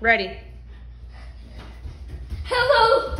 Ready. Hello.